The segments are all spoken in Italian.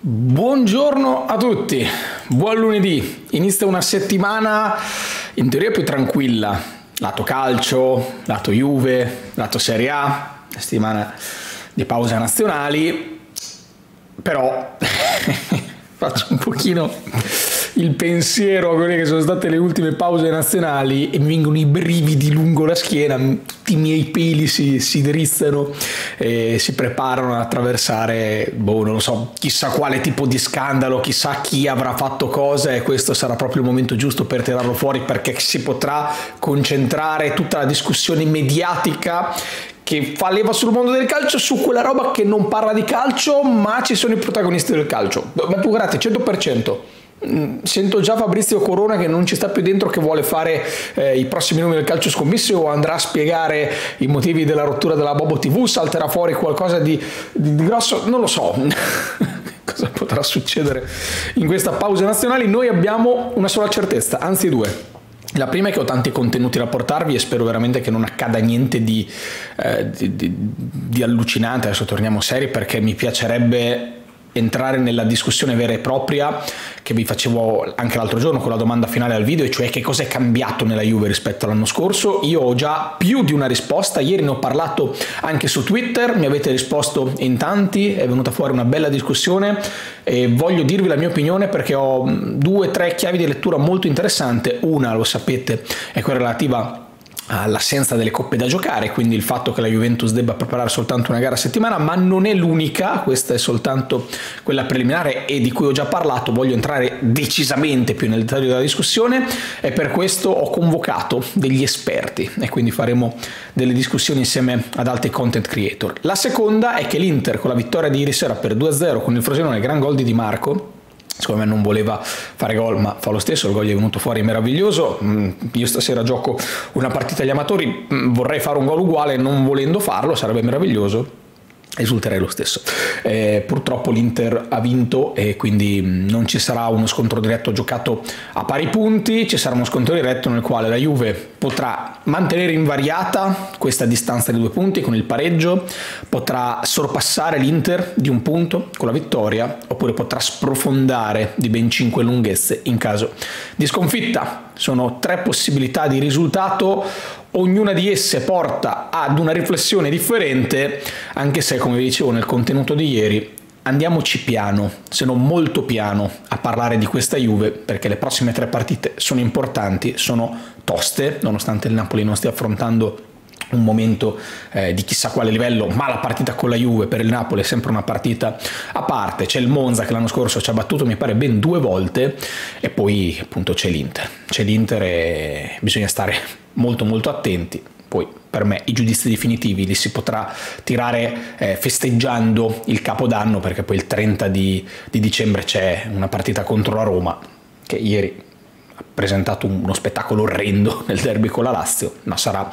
Buongiorno a tutti, buon lunedì. Inizia una settimana in teoria più tranquilla, lato calcio, lato Juve, lato Serie A, settimana di pause nazionali, però faccio un pochino il pensiero a quelle che sono state le ultime pause nazionali e mi vengono i brividi lungo la schiena, tutti i miei peli si, si drizzano e si preparano ad attraversare, boh, non lo so, chissà quale tipo di scandalo, chissà chi avrà fatto cosa e questo sarà proprio il momento giusto per tirarlo fuori perché si potrà concentrare tutta la discussione mediatica che fa leva sul mondo del calcio su quella roba che non parla di calcio ma ci sono i protagonisti del calcio. Ma tu guardate 100% Mm, sento già Fabrizio Corona che non ci sta più dentro che vuole fare eh, i prossimi numeri del calcio scommesso o andrà a spiegare i motivi della rottura della Bobo TV salterà fuori qualcosa di, di, di grosso? Non lo so. Cosa potrà succedere in questa pausa nazionale? Noi abbiamo una sola certezza anzi due. La prima è che ho tanti contenuti da portarvi e spero veramente che non accada niente di, eh, di, di, di allucinante, adesso torniamo seri perché mi piacerebbe entrare nella discussione vera e propria che vi facevo anche l'altro giorno con la domanda finale al video, e cioè che cosa è cambiato nella Juve rispetto all'anno scorso. Io ho già più di una risposta, ieri ne ho parlato anche su Twitter, mi avete risposto in tanti, è venuta fuori una bella discussione e voglio dirvi la mia opinione perché ho due o tre chiavi di lettura molto interessanti. Una, lo sapete, è quella relativa all'assenza delle coppe da giocare, quindi il fatto che la Juventus debba preparare soltanto una gara a settimana, ma non è l'unica, questa è soltanto quella preliminare e di cui ho già parlato, voglio entrare decisamente più nel dettaglio della discussione e per questo ho convocato degli esperti e quindi faremo delle discussioni insieme ad altri content creator. La seconda è che l'Inter con la vittoria di ieri sera per 2-0 con il Frosinone, gran gol di Di Marco, secondo me non voleva fare gol ma fa lo stesso, il gol gli è venuto fuori meraviglioso, mm, io stasera gioco una partita agli amatori, mm, vorrei fare un gol uguale non volendo farlo, sarebbe meraviglioso, esulterei lo stesso. Eh, purtroppo l'Inter ha vinto e quindi mm, non ci sarà uno scontro diretto giocato a pari punti, ci sarà uno scontro diretto nel quale la Juve potrà mantenere invariata questa distanza di due punti con il pareggio, potrà sorpassare l'Inter di un punto con la vittoria oppure potrà sprofondare di ben 5 lunghezze in caso di sconfitta. Sono tre possibilità di risultato ognuna di esse porta ad una riflessione differente, anche se come vi dicevo nel contenuto di ieri andiamoci piano, se non molto piano, a parlare di questa Juve, perché le prossime tre partite sono importanti, sono toste, nonostante il Napoli non stia affrontando un momento eh, di chissà quale livello, ma la partita con la Juve per il Napoli è sempre una partita a parte. C'è il Monza che l'anno scorso ci ha battuto, mi pare, ben due volte, e poi appunto c'è l'Inter. C'è l'Inter e bisogna stare molto molto attenti. Poi per me i giudizi definitivi li si potrà tirare eh, festeggiando il Capodanno perché poi il 30 di, di dicembre c'è una partita contro la Roma che ieri ha presentato uno spettacolo orrendo nel derby con la Lazio, ma sarà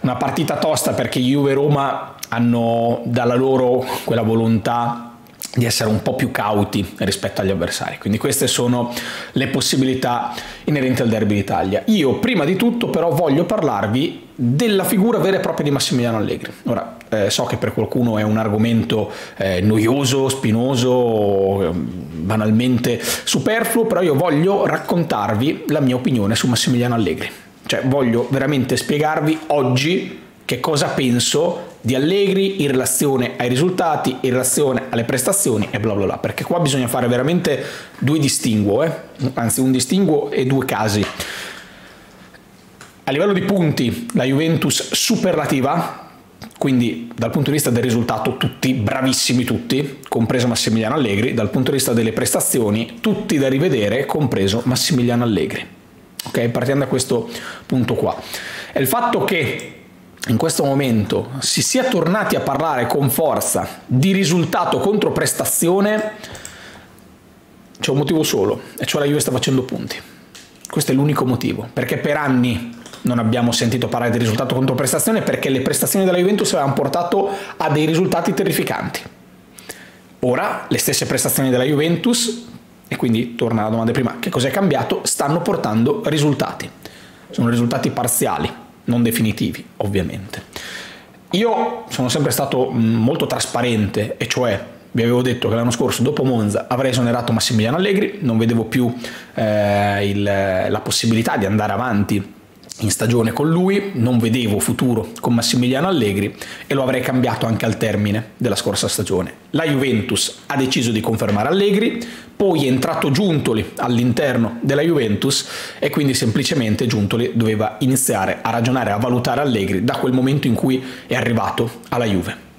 una partita tosta perché Juve e Roma hanno dalla loro quella volontà di essere un po' più cauti rispetto agli avversari. Quindi queste sono le possibilità inerenti al derby d'Italia. Io prima di tutto però voglio parlarvi della figura vera e propria di Massimiliano Allegri. Ora, eh, so che per qualcuno è un argomento eh, noioso, spinoso, ehm, banalmente superfluo, però io voglio raccontarvi la mia opinione su Massimiliano Allegri. Cioè voglio veramente spiegarvi oggi che cosa penso di Allegri in relazione ai risultati, in relazione alle prestazioni e bla bla bla, perché qua bisogna fare veramente due distinguo, eh? anzi un distinguo e due casi. A livello di punti, la Juventus superlativa, quindi dal punto di vista del risultato tutti bravissimi tutti, compreso Massimiliano Allegri, dal punto di vista delle prestazioni tutti da rivedere, compreso Massimiliano Allegri. Ok, partiamo da questo punto qua. È il fatto che in questo momento si sia tornati a parlare con forza di risultato contro prestazione, c'è un motivo solo, e cioè la Juve sta facendo punti. Questo è l'unico motivo, perché per anni non abbiamo sentito parlare di risultato contro prestazione perché le prestazioni della Juventus avevano portato a dei risultati terrificanti. Ora le stesse prestazioni della Juventus, e quindi torna alla domanda prima, che cos'è cambiato, stanno portando risultati. Sono risultati parziali non definitivi ovviamente. Io sono sempre stato molto trasparente e cioè Vi avevo detto che l'anno scorso, dopo Monza, avrei esonerato Massimiliano Allegri, non vedevo più eh, il, la possibilità di andare avanti in stagione con lui, non vedevo futuro con Massimiliano Allegri e lo avrei cambiato anche al termine della scorsa stagione. La Juventus ha deciso di confermare Allegri, poi è entrato Giuntoli all'interno della Juventus e quindi semplicemente Giuntoli doveva iniziare a ragionare, a valutare Allegri da quel momento in cui è arrivato alla Juve.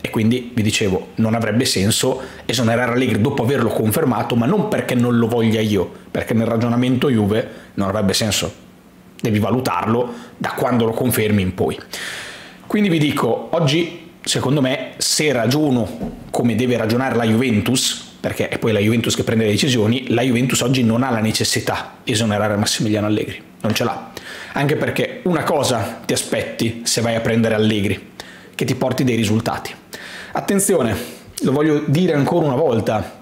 E quindi vi dicevo, non avrebbe senso esonerare Allegri dopo averlo confermato, ma non perché non lo voglia io, perché nel ragionamento Juve non avrebbe senso devi valutarlo da quando lo confermi in poi. Quindi vi dico, oggi secondo me se ragiono come deve ragionare la Juventus, perché è poi la Juventus che prende le decisioni, la Juventus oggi non ha la necessità di esonerare Massimiliano Allegri, non ce l'ha. Anche perché una cosa ti aspetti se vai a prendere Allegri, che ti porti dei risultati. Attenzione, lo voglio dire ancora una volta,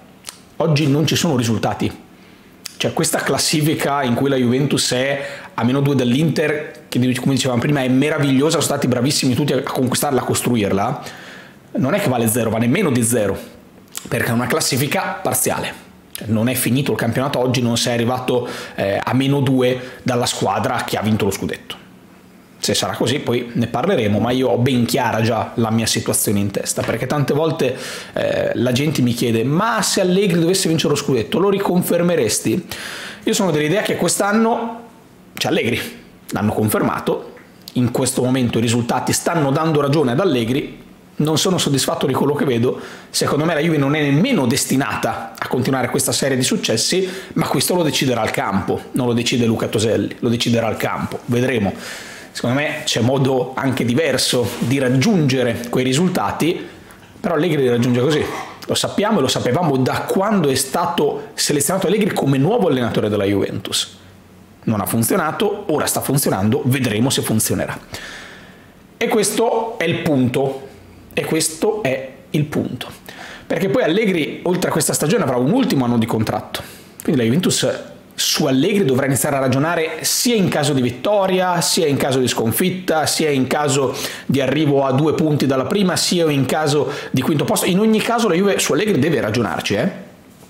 oggi non ci sono risultati cioè questa classifica in cui la Juventus è a meno 2 dall'Inter, che come dicevamo prima è meravigliosa, sono stati bravissimi tutti a conquistarla, a costruirla, non è che vale 0, va nemmeno di 0, perché è una classifica parziale. Cioè, non è finito il campionato oggi, non sei arrivato eh, a meno 2 dalla squadra che ha vinto lo scudetto se sarà così poi ne parleremo, ma io ho ben chiara già la mia situazione in testa, perché tante volte eh, la gente mi chiede ma se Allegri dovesse vincere lo scudetto lo riconfermeresti? Io sono dell'idea che quest'anno c'è Allegri, l'hanno confermato, in questo momento i risultati stanno dando ragione ad Allegri, non sono soddisfatto di quello che vedo, secondo me la Juve non è nemmeno destinata a continuare questa serie di successi, ma questo lo deciderà il campo, non lo decide Luca Toselli, lo deciderà il campo, vedremo. Secondo me c'è modo anche diverso di raggiungere quei risultati, però Allegri li raggiunge così. Lo sappiamo e lo sapevamo da quando è stato selezionato Allegri come nuovo allenatore della Juventus. Non ha funzionato, ora sta funzionando, vedremo se funzionerà. E questo è il punto. E questo è il punto. Perché poi Allegri, oltre a questa stagione, avrà un ultimo anno di contratto. Quindi la Juventus su Allegri dovrà iniziare a ragionare sia in caso di vittoria, sia in caso di sconfitta, sia in caso di arrivo a due punti dalla prima, sia in caso di quinto posto. In ogni caso la Juve su Allegri deve ragionarci, eh?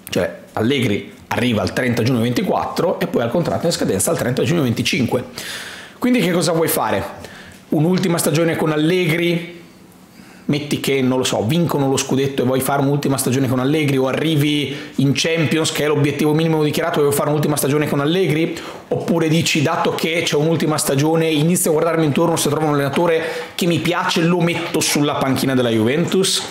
Cioè Allegri arriva al 30 giugno 24 e poi al contratto in scadenza al 30 giugno 25. Quindi che cosa vuoi fare? Un'ultima stagione con Allegri metti che, non lo so, vincono lo scudetto e vuoi fare un'ultima stagione con Allegri o arrivi in Champions che è l'obiettivo minimo dichiarato e vuoi fare un'ultima stagione con Allegri oppure dici dato che c'è un'ultima stagione inizio a guardarmi intorno se trovo un allenatore che mi piace lo metto sulla panchina della Juventus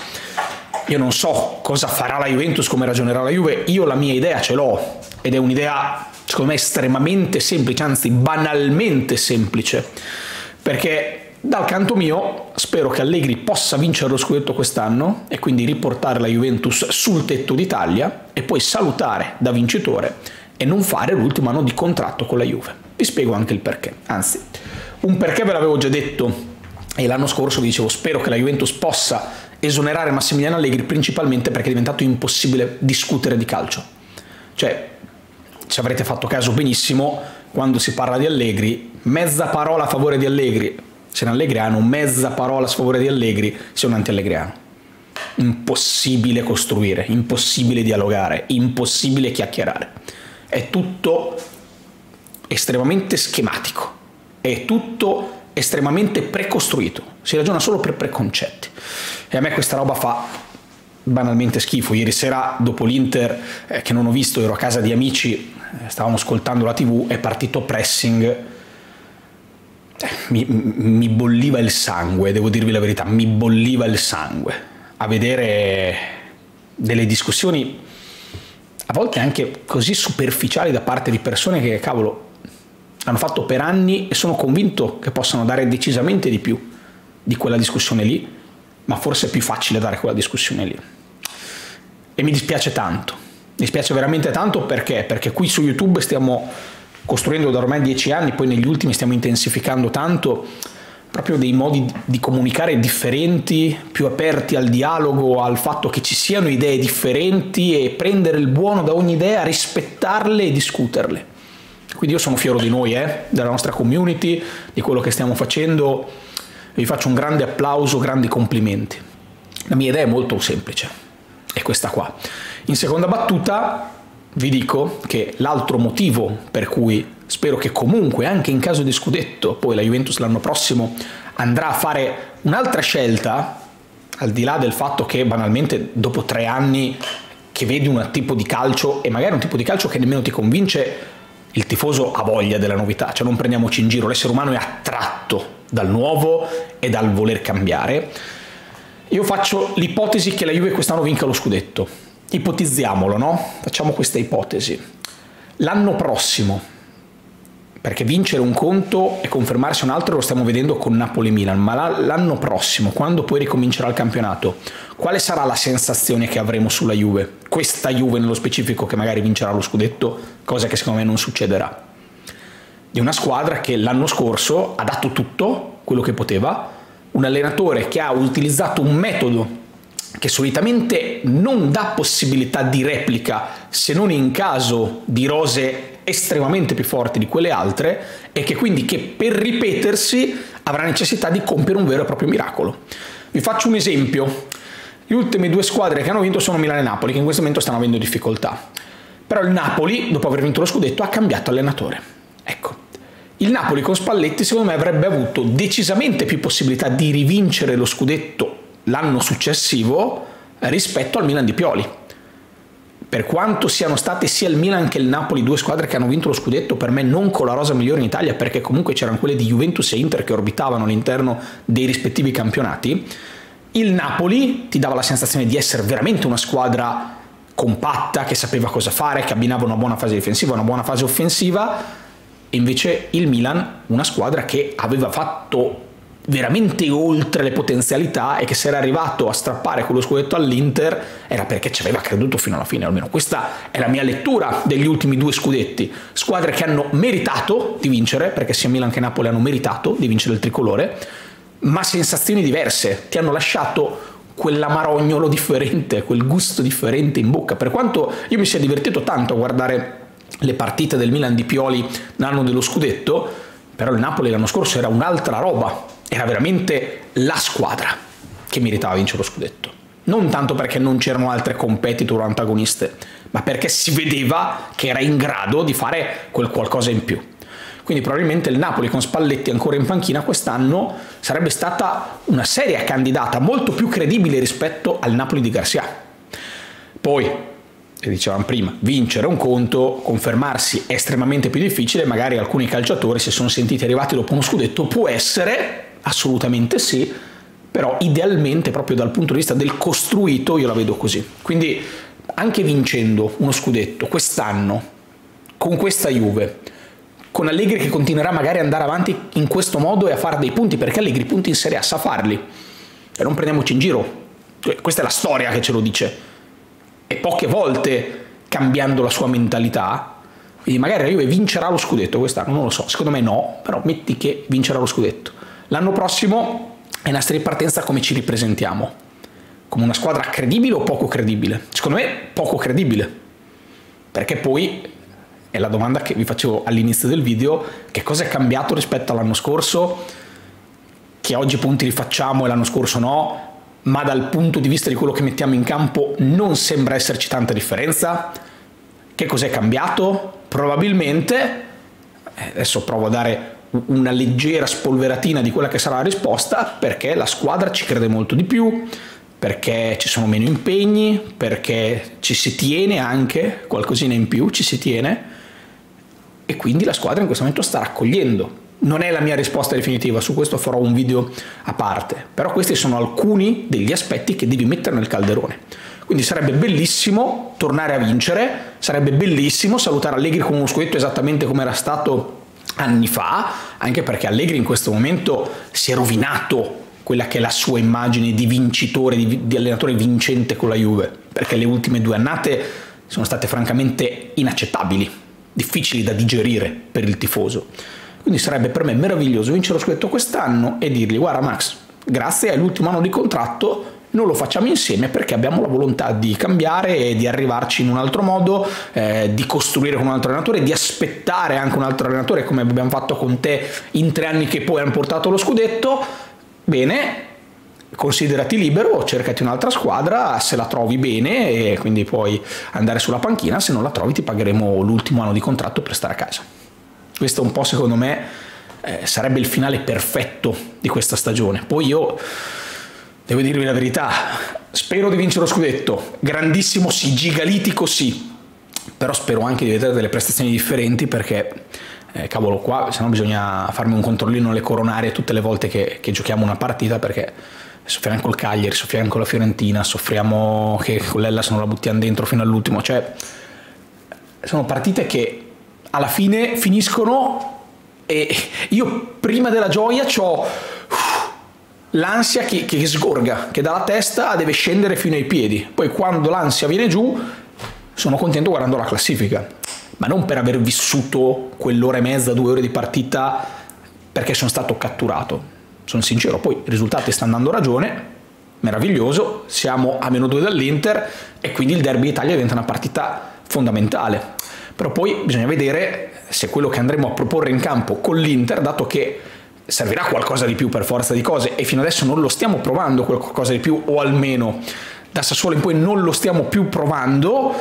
io non so cosa farà la Juventus, come ragionerà la Juve, io la mia idea ce l'ho ed è un'idea secondo me estremamente semplice, anzi banalmente semplice, perché dal canto mio spero che Allegri possa vincere lo scudetto quest'anno e quindi riportare la Juventus sul tetto d'Italia e poi salutare da vincitore e non fare l'ultimo anno di contratto con la Juve. Vi spiego anche il perché, anzi, un perché ve l'avevo già detto e l'anno scorso vi dicevo spero che la Juventus possa esonerare Massimiliano Allegri principalmente perché è diventato impossibile discutere di calcio. Cioè, ci avrete fatto caso benissimo quando si parla di Allegri, mezza parola a favore di Allegri, sei un allegriano, mezza parola a sfavore di Allegri, sei un anti-allegriano. Impossibile costruire, impossibile dialogare, impossibile chiacchierare. È tutto estremamente schematico, è tutto estremamente precostruito, si ragiona solo per preconcetti. E a me questa roba fa banalmente schifo. Ieri sera, dopo l'Inter, eh, che non ho visto, ero a casa di amici, eh, stavamo ascoltando la TV, è partito pressing mi, mi, bolliva il sangue, devo dirvi la verità, mi bolliva il sangue a vedere delle discussioni a volte anche così superficiali da parte di persone che, cavolo, hanno fatto per anni e sono convinto che possano dare decisamente di più di quella discussione lì, ma forse è più facile dare quella discussione lì. E mi dispiace tanto, mi dispiace veramente tanto perché? Perché qui su YouTube stiamo costruendo da ormai dieci anni, poi negli ultimi stiamo intensificando tanto proprio dei modi di comunicare differenti, più aperti al dialogo, al fatto che ci siano idee differenti e prendere il buono da ogni idea, rispettarle e discuterle. Quindi io sono fiero di noi, eh, della nostra community, di quello che stiamo facendo, vi faccio un grande applauso, grandi complimenti. La mia idea è molto semplice. è questa qua. In seconda battuta vi dico che l'altro motivo per cui spero che comunque anche in caso di scudetto poi la Juventus l'anno prossimo andrà a fare un'altra scelta al di là del fatto che banalmente dopo tre anni che vedi un tipo di calcio e magari un tipo di calcio che nemmeno ti convince il tifoso ha voglia della novità, cioè non prendiamoci in giro, l'essere umano è attratto dal nuovo e dal voler cambiare. Io faccio l'ipotesi che la Juve quest'anno vinca lo scudetto. Ipotizziamolo, no? Facciamo questa ipotesi. L'anno prossimo, perché vincere un conto e confermarsi un altro lo stiamo vedendo con Napoli-Milan, ma l'anno prossimo, quando poi ricomincerà il campionato, quale sarà la sensazione che avremo sulla Juve? Questa Juve nello specifico che magari vincerà lo scudetto, cosa che secondo me non succederà. Di una squadra che l'anno scorso ha dato tutto quello che poteva, un allenatore che ha utilizzato un metodo che solitamente non dà possibilità di replica se non in caso di rose estremamente più forti di quelle altre e che quindi che per ripetersi avrà necessità di compiere un vero e proprio miracolo. Vi faccio un esempio. Le ultime due squadre che hanno vinto sono Milano e Napoli, che in questo momento stanno avendo difficoltà. Però il Napoli, dopo aver vinto lo scudetto, ha cambiato allenatore. Ecco, il Napoli con Spalletti secondo me avrebbe avuto decisamente più possibilità di rivincere lo scudetto l'anno successivo rispetto al Milan di Pioli per quanto siano state sia il Milan che il Napoli due squadre che hanno vinto lo scudetto, per me non con la rosa migliore in Italia, perché comunque c'erano quelle di Juventus e Inter che orbitavano all'interno dei rispettivi campionati, il Napoli ti dava la sensazione di essere veramente una squadra compatta, che sapeva cosa fare, che abbinava una buona fase difensiva, una buona fase offensiva, e invece il Milan una squadra che aveva fatto veramente oltre le potenzialità e che se era arrivato a strappare quello scudetto all'Inter era perché ci aveva creduto fino alla fine, almeno questa è la mia lettura degli ultimi due scudetti, squadre che hanno meritato di vincere, perché sia Milan che Napoli hanno meritato di vincere il tricolore, ma sensazioni diverse, ti hanno lasciato quell'amarognolo differente, quel gusto differente in bocca, per quanto io mi sia divertito tanto a guardare le partite del Milan di Pioli l'anno dello scudetto, però il Napoli l'anno scorso era un'altra roba, era veramente la squadra che meritava vincere lo scudetto. Non tanto perché non c'erano altre competitor o antagoniste, ma perché si vedeva che era in grado di fare quel qualcosa in più. Quindi probabilmente il Napoli con Spalletti ancora in panchina quest'anno sarebbe stata una seria candidata molto più credibile rispetto al Napoli di Garcia. Poi, e dicevamo prima, vincere un conto, confermarsi è estremamente più difficile, magari alcuni calciatori si sono sentiti arrivati dopo uno scudetto, può essere, Assolutamente sì, però idealmente proprio dal punto di vista del costruito io la vedo così. Quindi anche vincendo uno scudetto quest'anno con questa Juve, con Allegri che continuerà magari ad andare avanti in questo modo e a fare dei punti, perché Allegri punti in Serie A sa farli. E non prendiamoci in giro. Questa è la storia che ce lo dice. E poche volte cambiando la sua mentalità, quindi magari la Juve vincerà lo scudetto quest'anno, non lo so, secondo me no, però metti che vincerà lo scudetto. L'anno prossimo è una serie di come ci ripresentiamo? Come una squadra credibile o poco credibile? Secondo me poco credibile, perché poi è la domanda che vi facevo all'inizio del video, che cosa è cambiato rispetto all'anno scorso, che oggi punti li facciamo e l'anno scorso no, ma dal punto di vista di quello che mettiamo in campo non sembra esserci tanta differenza. Che cos'è cambiato? Probabilmente, eh, adesso provo a dare una leggera spolveratina di quella che sarà la risposta perché la squadra ci crede molto di più, perché ci sono meno impegni, perché ci si tiene anche qualcosina in più, ci si tiene e quindi la squadra in questo momento sta raccogliendo. Non è la mia risposta definitiva, su questo farò un video a parte, però questi sono alcuni degli aspetti che devi mettere nel calderone. Quindi sarebbe bellissimo tornare a vincere, sarebbe bellissimo salutare Allegri con uno scudetto esattamente come era stato anni fa, anche perché Allegri in questo momento si è rovinato quella che è la sua immagine di vincitore, di, di allenatore vincente con la Juve, perché le ultime due annate sono state francamente inaccettabili, difficili da digerire per il tifoso. Quindi sarebbe per me meraviglioso vincere lo scudetto quest'anno e dirgli guarda Max, grazie all'ultimo anno di contratto non lo facciamo insieme perché abbiamo la volontà di cambiare e di arrivarci in un altro modo, eh, di costruire con un altro allenatore, di aspettare anche un altro allenatore come abbiamo fatto con te in tre anni che poi hanno portato lo scudetto. Bene, considerati libero, cercati un'altra squadra se la trovi bene e quindi puoi andare sulla panchina, se non la trovi ti pagheremo l'ultimo anno di contratto per stare a casa. Questo un po' secondo me eh, sarebbe il finale perfetto di questa stagione. Poi io devo dirvi la verità, spero di vincere lo scudetto, grandissimo sì, gigalitico sì, però spero anche di vedere delle prestazioni differenti perché eh, cavolo qua, se no bisogna farmi un controllino alle coronarie tutte le volte che, che giochiamo una partita perché soffriamo col Cagliari, soffriamo con la Fiorentina, soffriamo che con l'Ella se non la buttiamo dentro fino all'ultimo, cioè sono partite che alla fine finiscono e io prima della gioia ho l'ansia che, che sgorga, che dalla testa deve scendere fino ai piedi, poi quando l'ansia viene giù sono contento guardando la classifica ma non per aver vissuto quell'ora e mezza, due ore di partita perché sono stato catturato. Sono sincero, poi i risultati stanno dando ragione, meraviglioso, siamo a meno due dall'Inter e quindi il derby Italia diventa una partita fondamentale. Però poi bisogna vedere se quello che andremo a proporre in campo con l'Inter, dato che servirà qualcosa di più per forza di cose e fino adesso non lo stiamo provando qualcosa di più o almeno da Sassuolo in poi non lo stiamo più provando,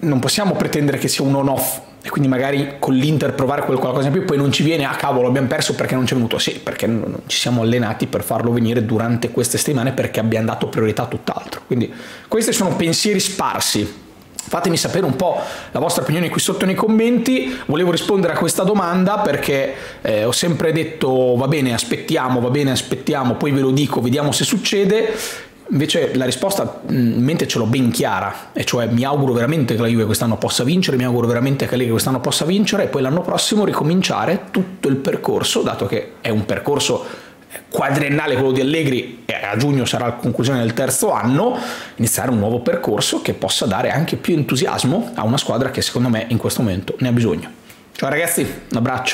non possiamo pretendere che sia un on-off e quindi magari con l'Inter provare qualcosa in più poi non ci viene, ah cavolo abbiamo perso perché non ci è venuto, sì perché non ci siamo allenati per farlo venire durante queste settimane perché abbiamo dato priorità a tutt'altro, quindi questi sono pensieri sparsi. Fatemi sapere un po' la vostra opinione qui sotto nei commenti. Volevo rispondere a questa domanda perché eh, ho sempre detto va bene, aspettiamo, va bene, aspettiamo, poi ve lo dico, vediamo se succede. Invece la risposta in mente ce l'ho ben chiara, e cioè mi auguro veramente che la Juve quest'anno possa vincere, mi auguro veramente che la Lega quest'anno possa vincere e poi l'anno prossimo ricominciare tutto il percorso, dato che è un percorso quadriennale quello di Allegri e a giugno sarà la conclusione del terzo anno, iniziare un nuovo percorso che possa dare anche più entusiasmo a una squadra che secondo me in questo momento ne ha bisogno. Ciao ragazzi, un abbraccio.